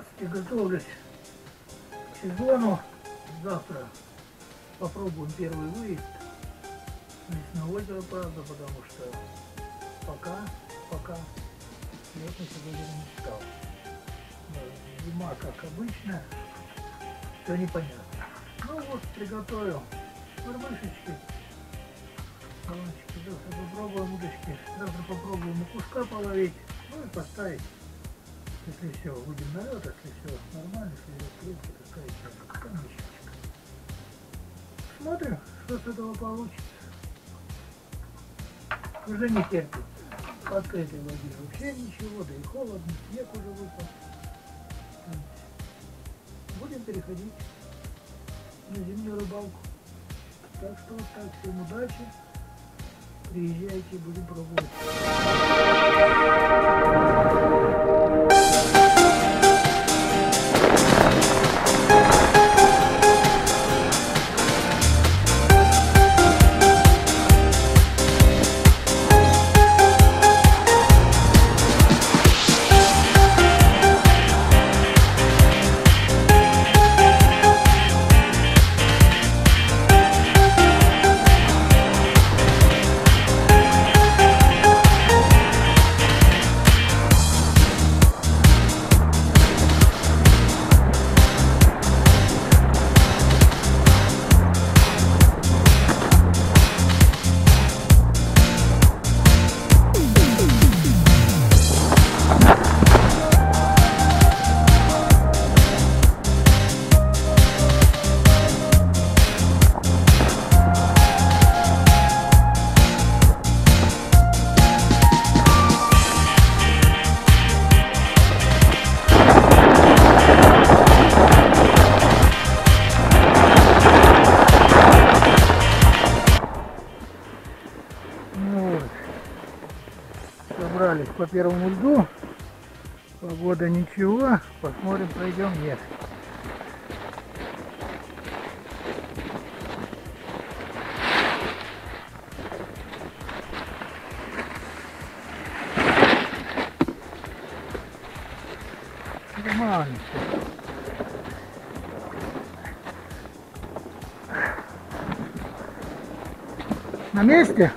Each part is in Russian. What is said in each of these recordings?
Здравствуйте, готовлюсь к сезону. Завтра попробуем первый выезд на озеро, правда, потому что пока, пока лет на сегодня не стал. Зима, как обычно, все непонятно. Ну вот, приготовил мормышечки. Попробуем удочки. Завтра попробуем и куска половить. Ну и поставить если все, будем на лед, если все нормально, если есть какая-то камешечек. Смотрим, что с этого получится. Уже не терпит. В открытой воде вообще ничего, да и холодно, снег уже выпал. Будем переходить на зимнюю рыбалку. Так что вот так, всем удачи. Приезжайте, будем пробовать. Собрались по первому льду. Погода ничего. Посмотрим, пройдем нет. Нормально. На месте?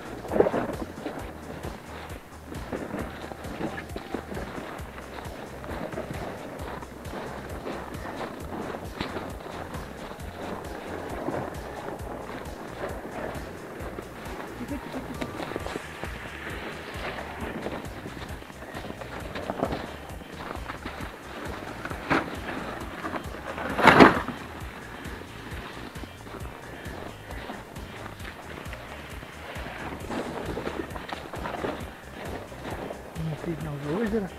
Уже озеро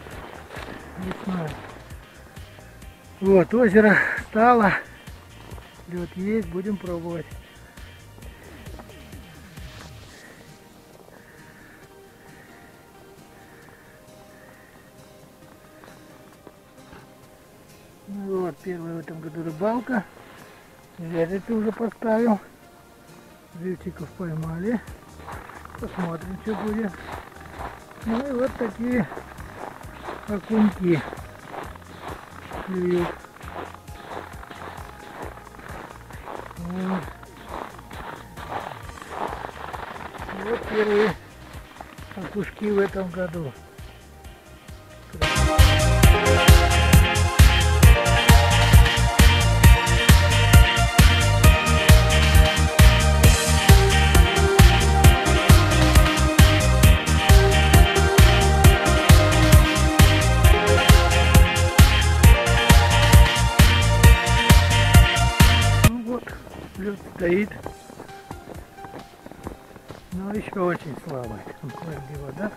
лесное. Вот, озеро стало. Лед есть, будем пробовать. Ну вот, первая в этом году рыбалка. Вязать уже поставил. Живчиков поймали. Посмотрим, что будет. Ну и вот такие окуньки клюют. Вот. Вот первые окушки в этом году. Но еще очень слабый. Там кое-где вода.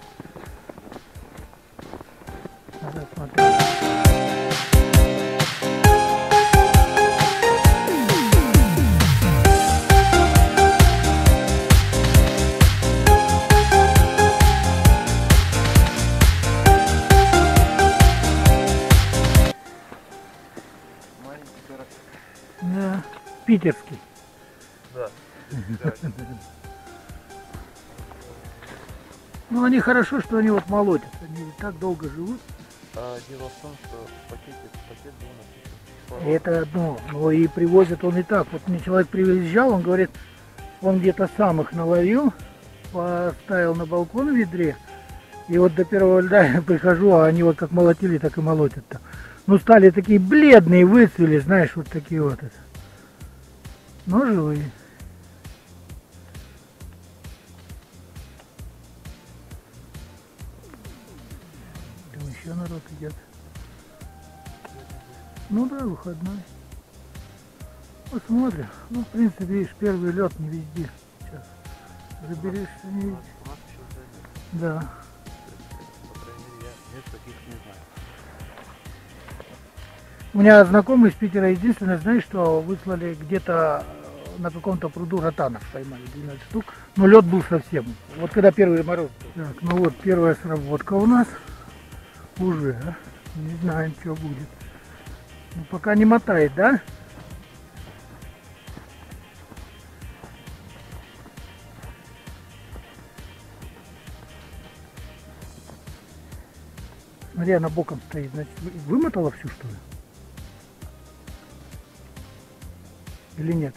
Надо смотреть. Питерский. Да. Ну, они хорошо, что они вот молотят. Они так долго живут. А дело в том, что в пакете, пакет был написан. Это одно. Но и привозят он и так. Вот мне человек приезжал, он говорит, он где-то сам их наловил, поставил на балкон в ведре. И вот до первого льда я прихожу, а они вот как молотили, так и молотят там. Ну, стали такие бледные, выцвели, знаешь, вот такие вот. Это. Но живые. Еще народ идет. Ну да, выходной. Посмотрим. Ну, в принципе, видишь, первый лед не везде. Сейчас заберешься не везде. Да. У меня знакомый из Питера единственное, знаешь, что выслали где-то э, на каком-то пруду ротанов поймали 12 штук, но лед был совсем. Вот когда первый мороз. Так, ну вот первая сработка у нас уже. а. Не знаем, что будет. Ну, пока не мотает, да? Смотри, она боком стоит, значит, вы- вымотала всю, что ли? Или нет?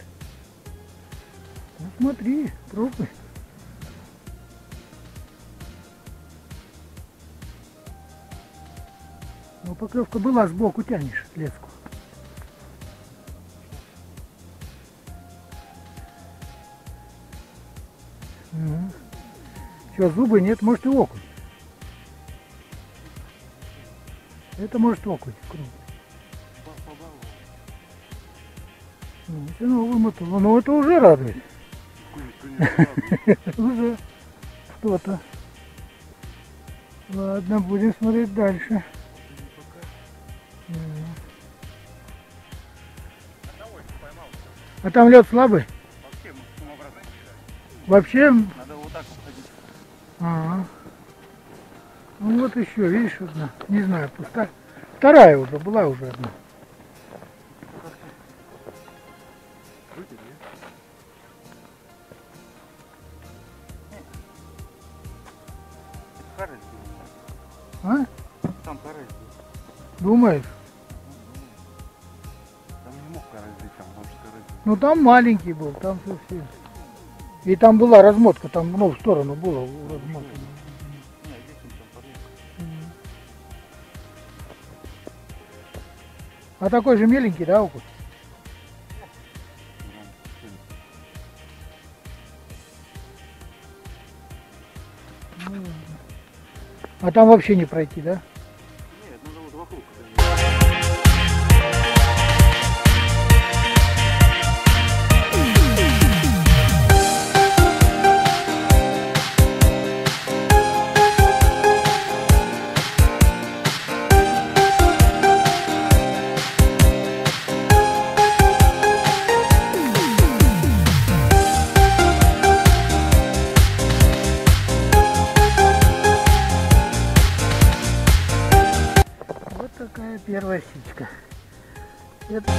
Ну смотри, пробуй. Поклевка была, сбоку тянешь леску. Что, зубы нет, может и окунь. Это может окунь крупный. Ну, все вымотало. Ну это уже радует. Уже что-то. Ладно, будем смотреть дальше. А там лед слабый? Вообще, Вообще? Надо вот так уходить. Ага. Ну вот еще, видишь, одна. Не знаю, пустая. Вторая уже, была уже одна. А? Там карась. Думаешь? Ну там маленький был, там совсем. И там была размотка, там, ну, в сторону было размотка. А такой же меленький, да, окунь? Ну. А там вообще не пройти, да? первая сичка. Это...